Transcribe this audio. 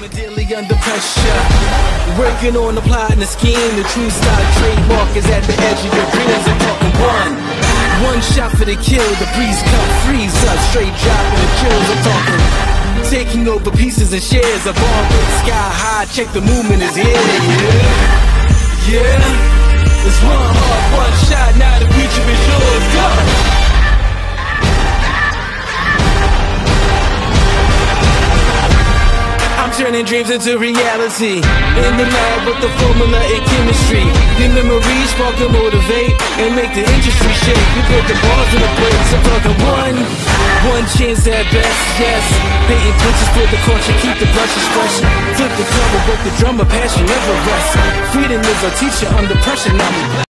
coming daily under pressure. Working on the plot and the scheme. The true style trademark is at the edge of your dreams. I'm talking one. One shot for the kill. The breeze cut, freeze up. Straight dropping the chills. I'm talking. Taking over pieces and shares. A bomb with sky high. Check the movement is here. Yeah. Yeah. It's one heart, one shot. Turning dreams into reality. In the lab with the formula and chemistry. The memories spark and motivate and make the industry shake. We put the balls in the brakes. I'm talking one, one chance at best. Yes, painting pictures for the culture, keep the brushes fresh. Flip the cover, work the drummer, passion never rest. Freedom is a teacher under pressure. Now